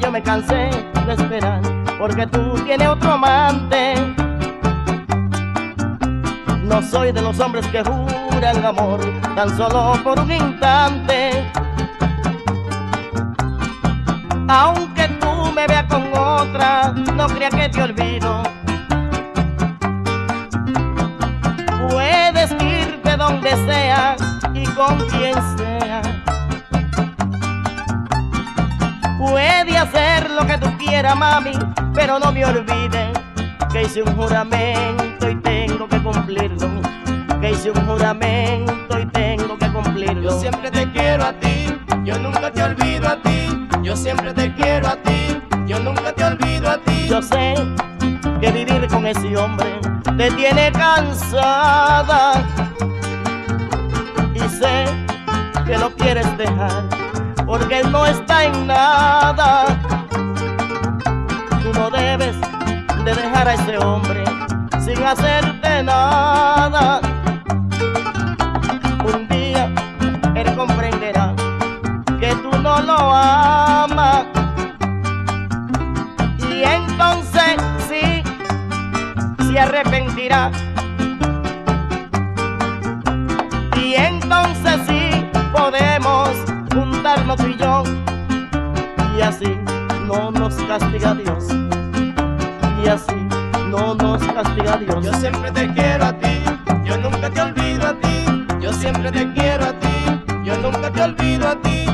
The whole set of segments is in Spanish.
me cansé de esperar, porque tú tienes otro amante. No soy de los hombres que juran amor tan solo por un instante. Aunque tú me veas con otra, no crea que te olvido. Puedes irte donde sea y con quien sea. Quieras, mami, pero no me olvides que hice un juramento y tengo que cumplirlo. Que hice un juramento y tengo que cumplirlo. Yo siempre te quiero a ti, yo nunca te olvido a ti. Yo siempre te quiero a ti, yo nunca te olvido a ti. Yo sé que vivir con ese hombre te tiene cansada. Y sé que lo quieres dejar porque no está en nada. No debes de dejar a ese hombre sin hacerte nada. Un día él comprenderá que tú no lo amas. Y entonces sí, se arrepentirá. Y entonces sí podemos juntarnos y yo. Y así no nos castiga Dios. Yo siempre te quiero a ti, yo nunca te olvido a ti. Yo siempre te quiero a ti, yo nunca te olvido a ti.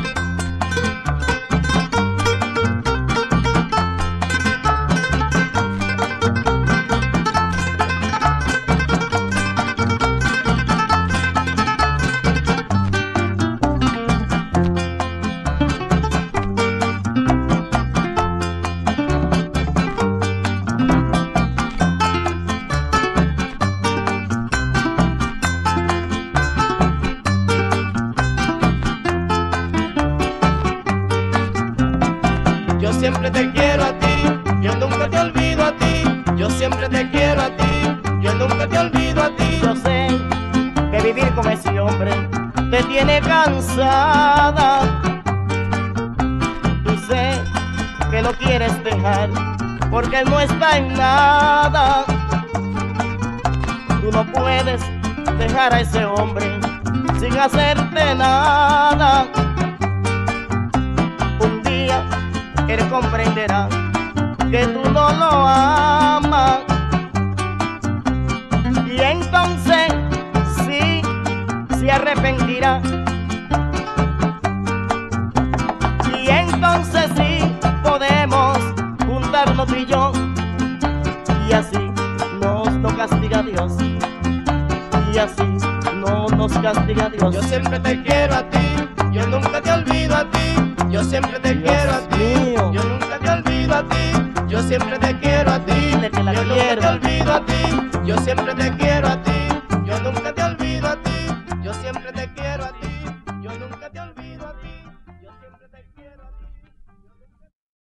Te tiene cansada. Y sé que lo quieres dejar porque no está en nada. Tú no puedes dejar a ese hombre sin hacerte nada. Un día él comprenderá que tú no lo amas. Se arrepentirá. Y entonces sí podemos juntarnos tú y yo. Y así nos no castiga Dios. Y así no nos castiga Dios. Yo siempre te quiero a ti, yo nunca te olvido a ti. Yo siempre te Dios quiero a ti, mío. yo nunca te olvido a ti. Yo siempre te quiero a ti, yo nunca te olvido a ti. Yo siempre te quiero